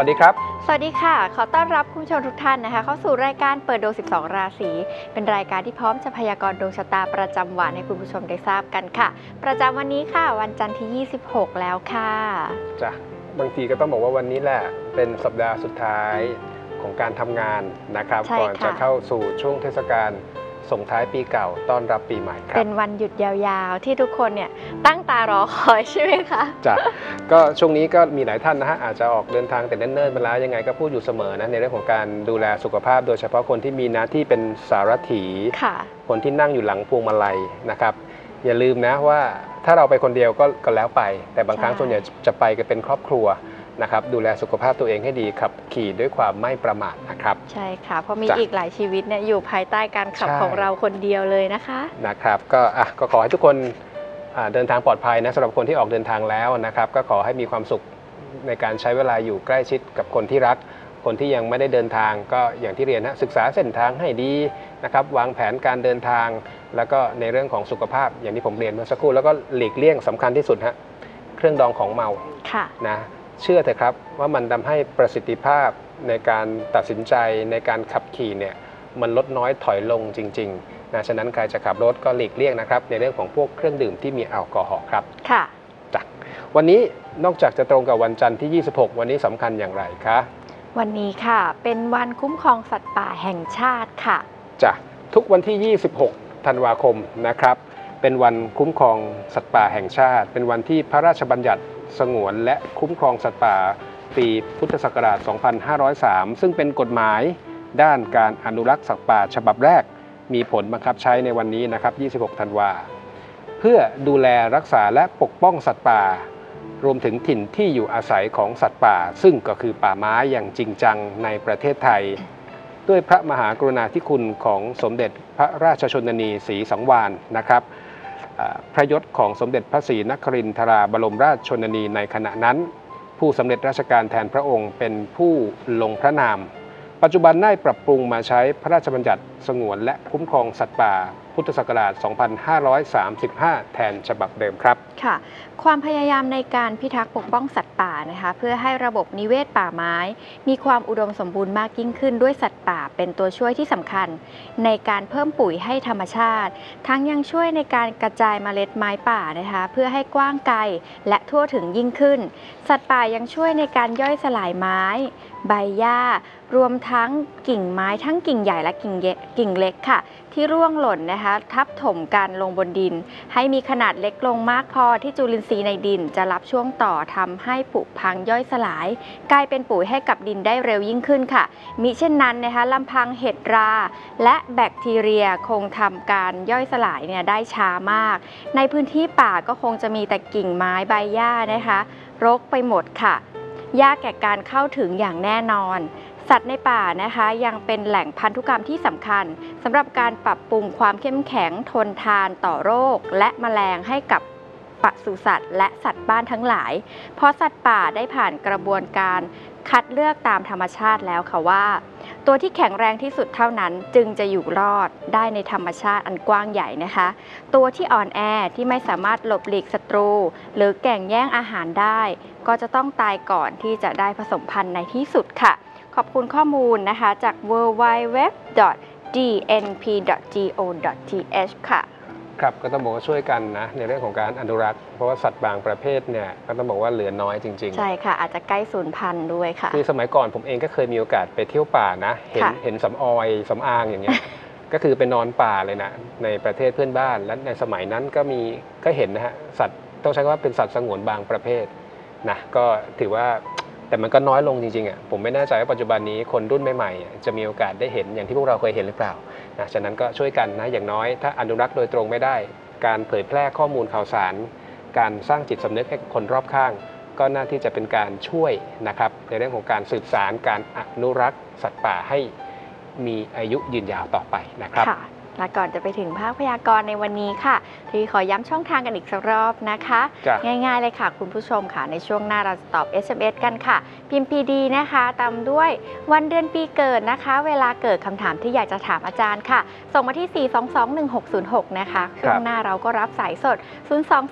วัสดีครับ สวัสดีค่ะ ขอต้อนรับคุณผู้ชมทุกท่านนะคะ เข้าสู่รายการเปิดดวง 12 ราศี เป็นรายการที่พร้อมจะพยากรณ์ดวงชะตาประจำวันให้คุณผู้ชมได้ทราบกันค่ะ ประจำวันนี้ค่ะ วันจันทร์ที่ 26 แล้วค่ะจ้ะบางทีก็ต้องบอกว่าวันนี้แหละเป็นสัปดาห์สุดท้ายของการทำงานนะครับใช่ก่อนค่ะจะเข้าสู่ช่วงเทศกาล ส่งท้ายปีเก่าต้อนรับปีใหม่ครัเป็บนวันหยุดยาวๆ ที่ทุกคนเนี่ยตั้งตารอคอยใช่ไหมคะจ้ะก็ช่วงนี้ก็มีหลายท่านนะฮะอาจจะออกเดินทางแต่เนิ่นๆไปแล้วยังไงก็พูดอยู่เสมอนะในเรื่องของการดูแลสุขภาพ โดยเฉพาะคนที่มีหน้าที่เป็นสารถีค่ะ คนที่นั่งอยู่หลังพวงมาลัยนะครับ อย่าลืมนะว่าถ้าเราไปคนเดียวก็ก็แล้วไป แต่บางครั้งใช่ ส่วนใหญ่จะไปกันเป็นครอบครัว นะครับดูแลสุขภาพตัวเองให้ดีขับขี่ด้วยความไม่ประมาทนะครับ ใช่ค่ะ เพราะมีจ้ะ อีกหลายชีวิตเนี่ยอยู่ภายใต้การขับใช่ของเราคนเดียวเลยนะคะ นะครับก็อะก็ขอให้ทุกคนอ่าเดินทางปลอดภัยนะสำหรับคนที่ออกเดินทางแล้วนะครับ ก็ขอให้มีความสุขในการใช้เวลาอยู่ใกล้ชิดกับคนที่รัก คนที่ยังไม่ได้เดินทางก็อย่างที่เรียนนะศึกษาเส้นทางให้ดีนะครับวางแผนการเดินทาง แล้วก็ในเรื่องของสุขภาพอย่างที่ผมเรียนเมื่อสักครู่แล้วก็หลีกเลี่ยงสำคัญที่สุดฮะเครื่องดองของเมาค่ะ นะ เชื่อเถอะครับว่ามันทำให้ประสิทธิภาพในการตัดสินใจในการขับขี่เนี่ยมันลดน้อยถอยลงจริงๆนะฉะนั้นใครจะขับรถก็หลีกเลี่ยงนะครับในเรื่องของพวกเครื่องดื่มที่มีแอลกอฮอล์ครับค่ะจ้ะวันนี้นอกจากจะตรงกับวันจันทร์ที่ 26 วันนี้สำคัญอย่างไรคะวันนี้ค่ะ เป็นวันคุ้มครองสัตว์ป่าแห่งชาติค่ะจ้ะทุกวันที่ 26 ธันวาคมนะครับ เป็นวันคุ้มครองสัตว์ป่าแห่งชาติ เป็นวันที่พระราชบัญญัติ สงวนและคุ้มครองสัตว์ป่า ปีพุทธศักราช 2503 ซึ่งเป็นกฎหมายด้านการอนุรักษ์สัตว์ป่าฉบับแรก มีผลบังคับใช้ในวันนี้นะครับ 26 ธันวา เพื่อดูแลรักษาและปกป้องสัตว์ป่า รวมถึงถิ่นที่อยู่อาศัยของสัตว์ป่า ซึ่งก็คือป่าไม้อย่างจริงจังในประเทศไทย ด้วยพระมหากรุณาธิคุณของสมเด็จพระราชชนนีศรีสังวานนะครับ พระยศของสมเด็จพระศรีนครินทราบรมราชชนนีในขณะนั้น ผู้สำเร็จราชการแทนพระองค์เป็นผู้ลงพระนาม ปัจจุบันได้ปรับปรุงมาใช้พระราชบัญญัติ สงวนและคุ้มครองสัตว์ป่า พุทธศักราช 2535 แทนฉบับเดิมครับ ค่ะ ความพยายามในการพิทักษ์ปกป้องสัตว์ป่านะคะเพื่อให้ระบบนิเวศป่าไม้ มีความอุดมสมบูรณ์มากยิ่งขึ้นด้วยสัตว์ป่าเป็นตัวช่วยที่สำคัญ ในการเพิ่มปุ๋ยให้ธรรมชาติ ทั้งยังช่วยในการกระจายเมล็ดไม้ป่านะคะเพื่อให้กว้างไกลและทั่วถึงยิ่งขึ้น สัตว์ป่ายังช่วยในการย่อยสลายไม้ ใบหญ้ารวมทั้งกิ่งไม้ทั้งกิ่งใหญ่และกิ่งเยกิ่งเล็กค่ะ ที่ร่วงหล่นนะคะ ทับถมกันลงบนดิน ให้มีขนาดเล็กลงมากพอที่จุลินทรีย์ในดินจะรับช่วงต่อทำให้ผุพังย่อยสลาย กลายเป็นปุ๋ยให้กับดินได้เร็วยิ่งขึ้นค่ะ มิเช่นนั้นนะคะลำพังเห็ดรา และแบคทีเรียคงทำการย่อยสลายเนี่ยได้ช้ามาก ในพื้นที่ป่าก็คงจะมีแต่กิ่งไม้ใบหญ้านะคะ รกไปหมดค่ะยากแก่การเข้าถึงอย่างแน่นอน สัตว์ในป่านะคะยังเป็นแหล่งพันธุกรรมที่สำคัญสำหรับการปรับปรุงความเข้มแข็งทนทานต่อโรค และแมลงให้กับปศุสัตว์ และสัตว์บ้านทั้งหลาย เพราะสัตว์ป่าได้ผ่านกระบวนการคัดเลือกตามธรรมชาติแล้วค่ะว่า ตัวที่แข็งแรงที่สุดเท่านั้นจึงจะอยู่รอดได้ในธรรมชาติอันกว้างใหญ่นะคะ ตัวที่อ่อนแอที่ไม่สามารถหลบหลีกศัตรู หรือแก่งแย่งอาหารได้ ก็จะต้องตายก่อนที่จะได้ผสมพันธุ์ในที่สุดค่ะ ขอบคุณข้อมูลนะคะจาก w w w d n p g o t h ค่ะครับก็ต้องบอกว่าช่วยกันนะในเรื่องของการอนุรักษ์เพราะว่าสัตว์บางประเภทเนี่ยก็ต้องบอกว่าเหลือน้อยจริง ๆ ใช่ค่ะ อาจจะใกล้สูญพันธุ์ด้วยค่ะคือสมัยก่อนผมเองก็เคยมีโอกาสไปเที่ยวป่านะ เห็นค่ะเห็นสำออยสำอางอย่างเงี้ยก็คือไปนอนป่าเลยนะในประเทศเพื่อนบ้าน และในสมัยนั้นก็มีก็เห็นนะฮะสัตว์ต้องใช้คำว่าเป็นสัตว์สงวนบางประเภทนะก็ถือว่า แต่มันก็น้อยลงจริงๆอะผมไม่แน่ใจว่าปัจจุบันนี้คนรุ่นใหม่ๆจะมีโอกาสได้เห็นอย่างที่พวกเราเคยเห็นหรือเปล่านะฉะนั้นก็ช่วยกันนะอย่างน้อย ถ้าอนุรักษ์โดยตรงไม่ได้ การเผยแพร่ข้อมูลข่าวสาร การสร้างจิตสำนึกให้คนรอบข้าง ก็น่าที่จะเป็นการช่วยนะครับในเรื่องของการสืบสารการอนุรักษ์สัตว์ป่าให้มีอายุยืนยาวต่อไปนะครับ และก่อนจะไปถึงภาคพยากรณ์ในวันนี้ค่ะ ทีขอย้ำช่องทางกันอีกสักรอบนะคะ จ้ะ ง่ายๆเลยค่ะ คุณผู้ชมค่ะ ในช่วงหน้าเราจะตอบ SMS กันค่ะ พิมพ์พีดีนะคะตามด้วยวันเดือนปีเกิดนะคะ เวลาเกิดคำถามที่อยากจะถามอาจารย์ค่ะ ส่งมาที่ 4221606 นะคะช่วงหน้าเราก็รับสายสด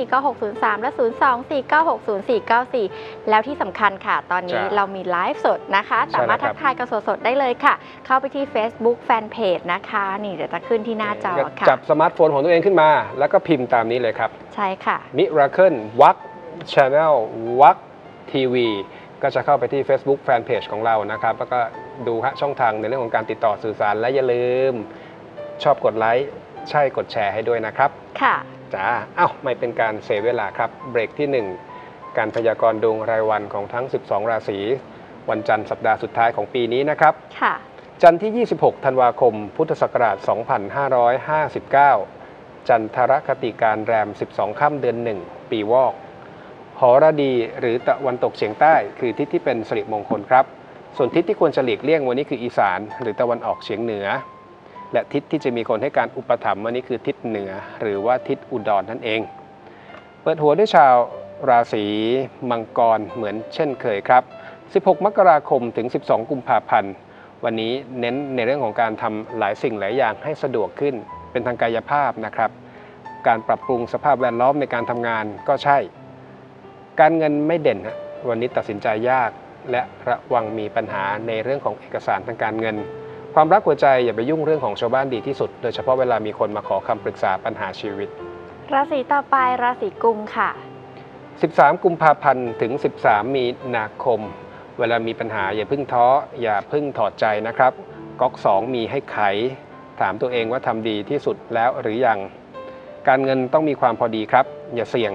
0249603 และ 024960494 แล้วที่สำคัญค่ะ ตอนนี้จ้ะเรามีไลฟ์สดนะคะใช่สามารถแล้วครัทับกทายกันสดๆได้เลยค่ะ เข้าไปที่ Facebook Fanpage นะคะ นี่เดี๋ยวจะขึ้นที่หน้าจอค่ะ จับสมาร์ทโฟนของตัวเองขึ้นมา แล้วก็พิมพ์ตามนี้เลยครับ ใช่ค่ะ Miracle วัก Channel วักทีวี ก็จะเข้าไปที่ Facebook Fanpage ของเรานะครับ แล้วก็ดูฮะช่องทางในเรื่องของการติดต่อสื่อสารและอย่าลืม ชอบกดไลค์ใช่กดแชร์ให้ด้วยนะครับค่ะจ้าเอ้าไม่เป็นการเสียเวลาครับเบรกที่ 1 การพยากรณ์ดวงรายวันของทั้ง 12 ราศีวันจันทร์สัปดาห์สุดท้ายของปีนี้นะครับค่ะจันทร์ที่ 26 ธันวาคม พุทธศักราช 2559 จันทรคติการแรม 12 ค่ำเดือน 1 ปีวอก หอระดีหรือตะวันตกเฉียงใต้ คือทิศที่เป็นสิริมงคลครับ ส่วนทิศที่ควรจะหลีกเลี่ยงวันนี้คืออีสาน หรือตะวันออกเฉียงเหนือ และทิศที่จะมีคนให้การอุปถัมภ์วันนี้คือทิศเหนือ หรือว่าทิศอุดรนั่นเอง เปิดหัวด้วยชาวราศีมังกรเหมือนเช่นเคยครับ 16 มกราคมถึง 12 กุมภาพันธ์ วันนี้เน้นในเรื่องของการทำหลายสิ่งหลายอย่างให้สะดวกขึ้น เป็นทางกายภาพนะครับ การปรับปรุงสภาพแวดล้อมในการทำงานก็ใช่ การเงินไม่เด่นฮะวันนี้ตัดสินใจยาก และระวังมีปัญหาในเรื่องของเอกสารทางการเงิน ความรักหัวใจอย่าไปยุ่งเรื่องของชาวบ้านดีที่สุด โดยเฉพาะเวลามีคนมาขอคำปรึกษาปัญหาชีวิต ราศีต่อไปราศีกุมค่ะ 13 กุมภาพันธ์ถึง 13 มีนาคม เวลามีปัญหาอย่าเพิ่งท้ออย่าเพิ่งถอดใจนะครับก๊อก 2 มีให้ไข ถามตัวเองว่าทำดีที่สุดแล้วหรือยัง การเงินต้องมีความพอดีครับ อย่าเสี่ยง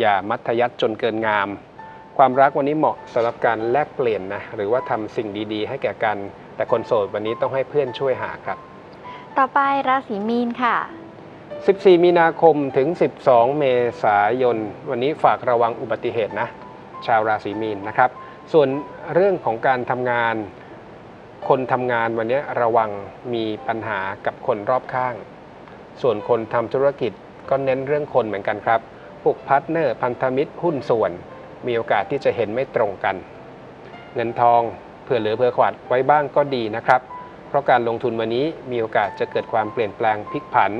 อย่ามัธยัติจนเกินงาม ความรักวันนี้เหมาะสำหรับการแลกเปลี่ยนนะหรือว่าทำสิ่งดีๆ ให้แก่กัน แต่คนโสดวันนี้ต้องให้เพื่อนช่วยหาครับ ต่อไปราศีมีนค่ะ 14 มีนาคมถึง 12 เมษายน วันนี้ฝากระวังอุบัติเหตุนะ ชาวราศีมีนนะครับ ส่วนเรื่องของการทำงาน คนทำงานวันนี้ระวังมีปัญหากับคนรอบข้าง ส่วนคนทำธุรกิจก็เน้นเรื่องคนเหมือนกันครับ พวก partner พันธมิตรหุ้นส่วน มีโอกาสที่จะเห็นไม่ตรงกัน เงินทองเผื่อเหลือเผื่อขวัดไว้บ้างก็ดีนะครับ เพราะการลงทุนวันนี้มีโอกาสจะเกิดความเปลี่ยนแปลงพลิกผัน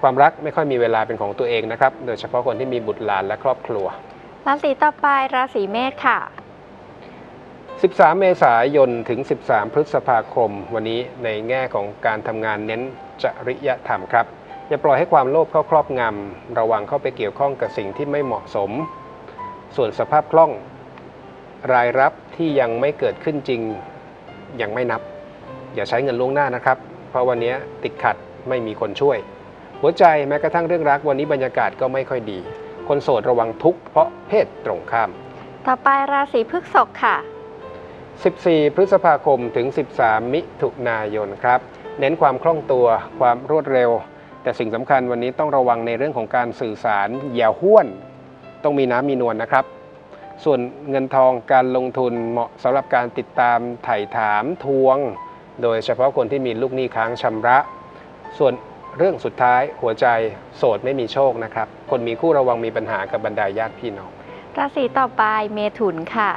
ความรักไม่ค่อยมีเวลาเป็นของตัวเองนะครับ โดยเฉพาะคนที่มีบุตรหลานและครอบครัว ราศีต่อไปราศีเมษค่ะ 13 เมษายนถึง 13 พฤษภาคม วันนี้ในแง่ของการทำงานเน้นจริยธรรมครับ อย่าปล่อยให้ความโลภเข้าครอบงำระวังเข้าไปเกี่ยวข้องกับสิ่งที่ไม่เหมาะสม ส่วนสภาพคล่อง รายรับที่ยังไม่เกิดขึ้นจริงยังไม่นับ อย่าใช้เงินล่วงหน้านะครับ เพราะวันนี้ติดขัดไม่มีคนช่วย หัวใจแม้กระทั่งเรื่องรักวันนี้บรรยากาศก็ไม่ค่อยดี คนโสดระวังทุกข์เพราะเพศตรงข้าม ต่อไปราศีพฤษภค่ะ 14 พฤษภาคมถึง 13 มิถุนายนครับ เน้นความคล่องตัวความรวดเร็ว แต่สิ่งสำคัญวันนี้ต้องระวังในเรื่องของการสื่อสารอย่าห้วน ต้องมีน้ำมีนวลนะครับ ส่วนเงินทองการลงทุนเหมาะสำหรับการติดตามไถ่ถามทวง โดยเฉพาะคนที่มีลูกหนี้ค้างชำระ ส่วนเรื่องสุดท้ายหัวใจโสดไม่มีโชคนะครับ คนมีคู่ระวังมีปัญหากับบรรดาญาติพี่น้องราศีต่อไปเมถุนค่ะ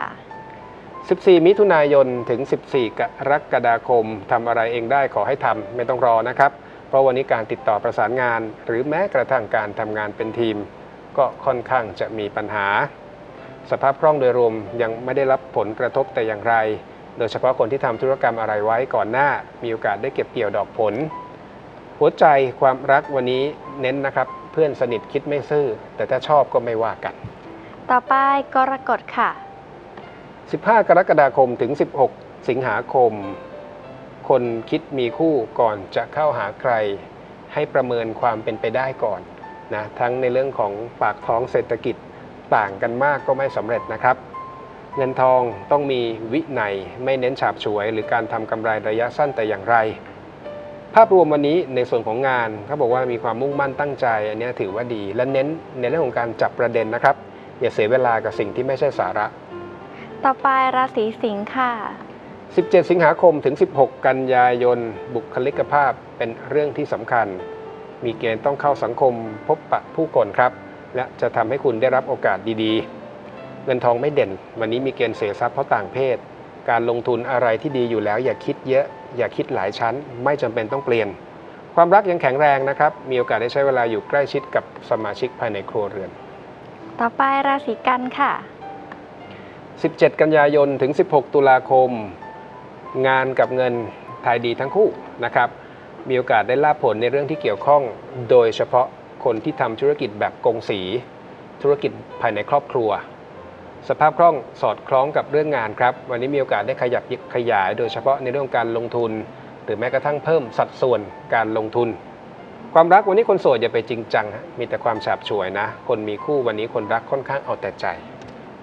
14 มิถุนายนถึง 14 กรกฎาคมทำอะไรเองได้ขอให้ทำไม่ต้องรอนะครับ เพราะวันนี้การติดต่อประสานงาน หรือแม้กระทั่งการทำงานเป็นทีม ก็ค่อนข้างจะมีปัญหา สภาพคล่องโดยรวมยังไม่ได้รับผลกระทบแต่อย่างไร โดยเฉพาะคนที่ทำธุรกรรมอะไรไว้ก่อนหน้า มีโอกาสได้เก็บเกี่ยวดอกผล หัวใจความรักวันนี้เน้นนะครับ เพื่อนสนิทคิดไม่ซื่อ แต่ถ้าชอบก็ไม่ว่ากัน ต่อไปกรกฎค่ะ 15 กรกฎาคมถึง 16 สิงหาคม คนคิดมีคู่ก่อนจะเข้าหาใคร ให้ประเมินความเป็นไปได้ก่อนนะทั้งในเรื่องของปากท้องเศรษฐกิจต่างกันมากก็ไม่สำเร็จนะครับ เงินทองต้องมีวินัยไม่เน้นฉาบฉวย หรือการทำกำไรระยะสั้นแต่อย่างไร ภาพรวมวันนี้ในส่วนของงานเขาบอกว่ามีความมุ่งมั่นตั้งใจ อันนี้ถือว่าดีและเน้นในเรื่องของการจับประเด็นนะครับ อย่าเสียเวลากับสิ่งที่ไม่ใช่สาระ ต่อไปราศีสิงค์ค่ะ 17 สิงหาคมถึง 16 กันยายน บุคลิกภาพเป็นเรื่องที่สำคัญ มีเกณฑ์ต้องเข้าสังคมพบปะผู้คนครับ และจะทำให้คุณได้รับโอกาสดีๆ เงินทองไม่เด่น วันนี้มีเกณฑ์เสียทรัพย์เพราะต่างเพศ การลงทุนอะไรที่ดีอยู่แล้ว อย่าคิดเยอะ อย่าคิดหลายชั้น ไม่จำเป็นต้องเปลี่ยน ความรักยังแข็งแรงนะครับ มีโอกาสได้ใช้เวลาอยู่ใกล้ชิดกับสมาชิกภายในครัวเรือน ต่อไปราศีกันค่ะ 17 กันยายนถึง 16 ตุลาคม งานกับเงินทายดีทั้งคู่นะครับ มีโอกาสได้ลาบผลในเรื่องที่เกี่ยวข้อง โดยเฉพาะคนที่ทำธุรกิจแบบกงสี ธุรกิจภายในครอบครัว สภาพคล่องสอดคล้องกับเรื่องงานครับ วันนี้มีโอกาสได้ขยับขยาย โดยเฉพาะในเรื่องการลงทุน หรือแม้กระทั่งเพิ่มสัดส่วนการลงทุน ความรักวันนี้คนโสดอย่าไปจริงจัง มีแต่ความฉาบฉวยนะ คนมีคู่วันนี้คนรักค่อนข้างเอาแต่ใจ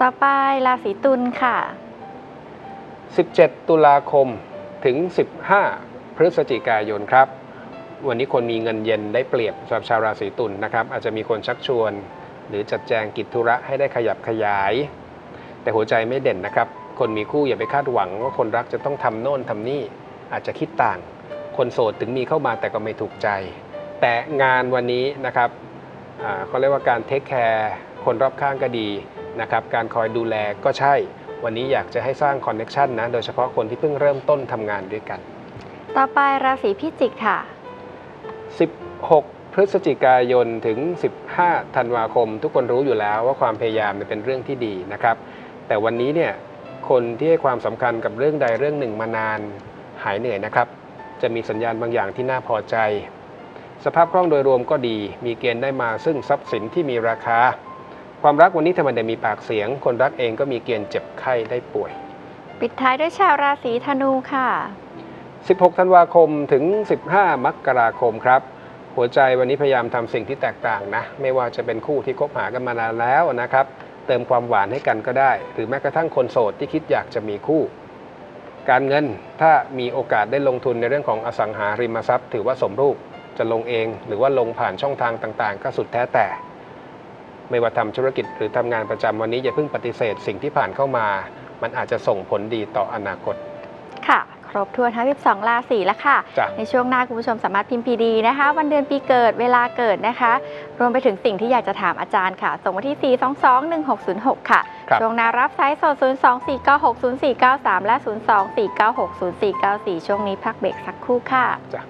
ต่อไปราศีตุลค่ะ 17 ตุลาคมถึง 15 พฤศจิกายนครับ วันนี้คนมีเงินเย็นได้เปรียบสำหรับชาวราศีตุลนะครับ อาจจะมีคนชักชวน หรือจัดแจงกิจธุระให้ได้ขยับขยาย แต่หัวใจไม่เด่นนะครับ คนมีคู่อย่าไปคาดหวังว่าคนรักจะต้องทำโน่นทำนี่ อาจจะคิดต่าง คนโสดถึงมีเข้ามาแต่ก็ไม่ถูกใจ แต่งานวันนี้นะครับเขาเรียกว่าการ take care คนรอบข้างก็ดีนะครับ การคอยดูแลก็ใช่ วันนี้อยากจะให้สร้าง connection นะ โดยเฉพาะคนที่เพิ่งเริ่มต้นทำงานด้วยกัน ต่อไปราศีพิจิกค่ะ 16 พฤศจิกายนถึง 15 ธันวาคม ทุกคนรู้อยู่แล้วว่าความพยายามเนี่ยเป็นเรื่องที่ดีนะครับ แต่วันนี้เนี่ยคนที่ให้ความสำคัญกับเรื่องใดเรื่องหนึ่งมานานหายเหนื่อยนะครับ จะมีสัญญาณบางอย่างที่น่าพอใจ สภาพคล่องโดยรวมก็ดี มีเกณฑ์ได้มาซึ่งทรัพย์สินที่มีราคา ความรักวันนี้ธรรมดามีปากเสียง คนรักเองก็มีเกณฑ์เจ็บไข้ได้ป่วย ปิดท้ายด้วยชาวราศีธนูค่ะ 16 ธันวาคมถึง 15 มกราคมครับ หัวใจวันนี้พยายามทำสิ่งที่แตกต่างนะ ไม่ว่าจะเป็นคู่ที่คบหากันมานานแล้วนะครับ เติมความหวานให้กันก็ได้ หรือแม้กระทั่งคนโสดที่คิดอยากจะมีคู่ การเงินถ้ามีโอกาสได้ลงทุนในเรื่องของอสังหาริมทรัพย์ ถือว่าสมรูปจะลงเอง หรือว่าลงผ่านช่องทางต่างๆ ก็สุดแท้แต่ ไม่ว่าทำธุรกิจหรือทำงานประจำวันนี้อย่าเพิ่งปฏิเสธสิ่งที่ผ่านเข้ามา มันอาจจะส่งผลดีต่ออนาคต ค่ะ ครบถ้วนทั้ง 12 ราศีแล้วค่ะจ้ะในช่วงหน้าคุณผู้ชมสามารถพิมพ์พีดีนะคะ วันเดือนปีเกิดเวลาเกิดนะคะ รวมไปถึงสิ่งที่อยากจะถามอาจารย์ค่ะ ส่งมาที่ 4221606 ค่ะครับช่วงหน้ารับสายสด 024960493 และ 024960494 ช่วงนี้พักเบรกสักครู่ค่ะจ้ะ